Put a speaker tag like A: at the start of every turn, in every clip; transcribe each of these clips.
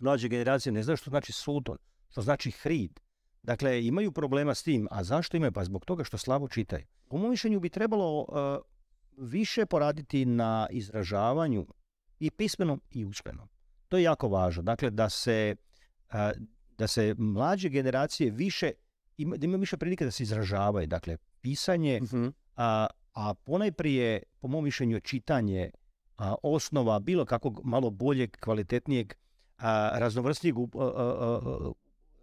A: Mlađe generacije ne znaju što znači sultan, što znači hrid. Dakle, imaju problema s tim. A zašto imaju? Pa zbog toga što slabo čitaju. Po mom mišljenju bi trebalo uh, više poraditi na izražavanju i pismenom i usmenom. To je jako važno. Dakle, da se, uh, da se mlađe generacije više, ima, da imaju više prilike da se izražavaju. Dakle, pisanje,
B: Mhm.
A: a, a ponajprije, po mom mišljenju, je čitanje a, osnova bilo kakvog malo boljeg, kvalitetnijeg,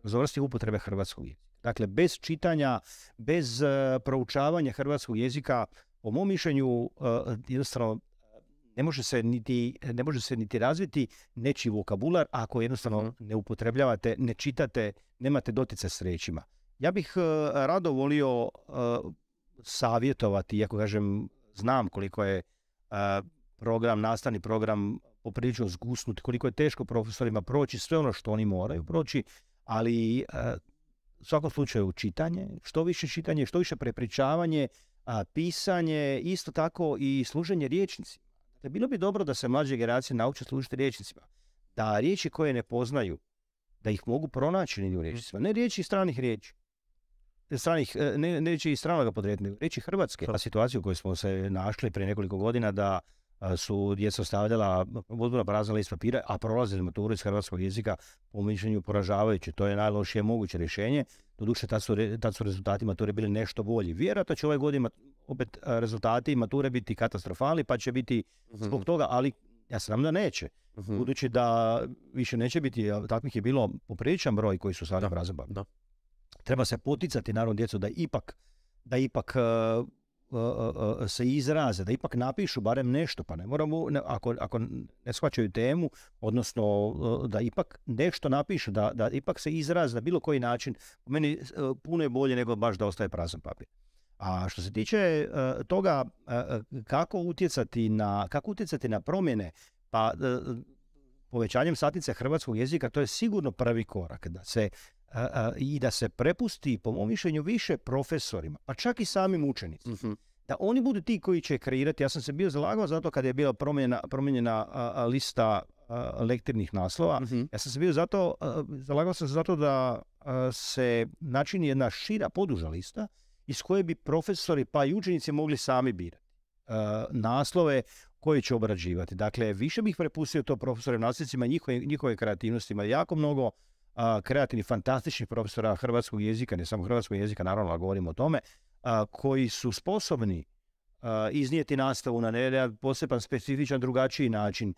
A: raznovrsnije upotrebe hrvatskog jezika. Dakle, bez čitanja, bez a, proučavanja hrvatskog jezika, po mom mišljenju, a, jednostavno ne može se niti, ne može se niti razviti nečiji vokabular ako jednostavno
B: Mhm.
A: ne upotrebljavate, ne čitate, nemate doticaj s riječima. Ja bih a, rado volio savjetovati, iako kažem, znam koliko je program, nastavni program poprilično zgusnut, koliko je teško profesorima proći sve ono što oni moraju proći, ali a, u svakom slučaju čitanje, što više čitanje, što više prepričavanje, a, pisanje, isto tako i služenje riječnicima. Dakle, bilo bi dobro da se mlađe generacije nauče služiti riječnicima. Da riječi koje ne poznaju, da ih mogu pronaći negdje u riječnicima. Ne riječi stranih riječi. Stranih, e, ne, ne riječi iz stranoga podrijetla, nego riječi hrvatske. A situaciju u kojoj smo se našli prije nekoliko godina da su djeca stavljala potpuno prazan list papira, a prolazili maturu iz hrvatskog jezika, po mišljenju poražavajuće. To je najlošije moguće rješenje. Doduše, tad su, tad su rezultati mature bili nešto bolji. Vjerojatno će ove godine opet rezultati mature biti katastrofalni, pa će biti zbog toga, ali ja nadam da neće.
B: Mhm.
A: Budući da više neće biti, takvih je bilo popriličan broj koji su stavili
B: Da,
A: prazan. Treba se poticati naravno djecu da ipak, da ipak se izraze, da ipak napišu barem nešto, pa ne moramo, ne- ako, ako ne shvaćaju temu, odnosno da ipak nešto napišu, da, da ipak se izraze na bilo koji način, meni puno je bolje nego baš da ostaje prazan papir. A što se tiče toga kako utjecati na kako utjecati na promjene, pa povećanjem satnice hrvatskog jezika to je sigurno prvi korak da se i da se prepusti po mom mišljenju više profesorima, pa čak i samim učenicima
B: Mhm.
A: da oni budu ti koji će kreirati. Ja sam se bio zalagao zato kada je bila promjena, promijenjena lista lektirnih naslova.
B: Mhm.
A: Ja sam se bio zato, zalagao sam se zato da se načini jedna šira, poduža lista iz koje bi profesori pa i učenici mogli sami birati naslove koje će obrađivati. Dakle, više bih prepustio to profesorima nastavnicima, njihove, njihove kreativnostima. Jako mnogo a, kreativnih, fantastičnih profesora hrvatskog jezika, ne samo hrvatskog jezika, naravno, ali govorimo o tome, koji su sposobni iznijeti nastavu na jedan poseban, specifičan, drugačiji način,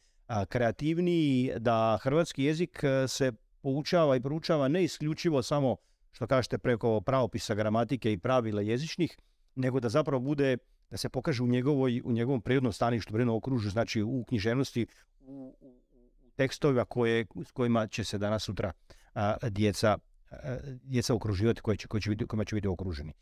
A: kreativniji, da hrvatski jezik a, se poučava i proučava ne isključivo samo, što kažete, preko pravopisa, gramatike i pravila jezičnih, nego da zapravo bude, da se pokaže u, njegovoj, u njegovom prirodnom staništu, prirodnom okružju, znači u književnosti, u tekstovima koje, s kojima će se danas sutra djeca, djeca okruživati, koje će, koji će biti, kojima će biti okruženi.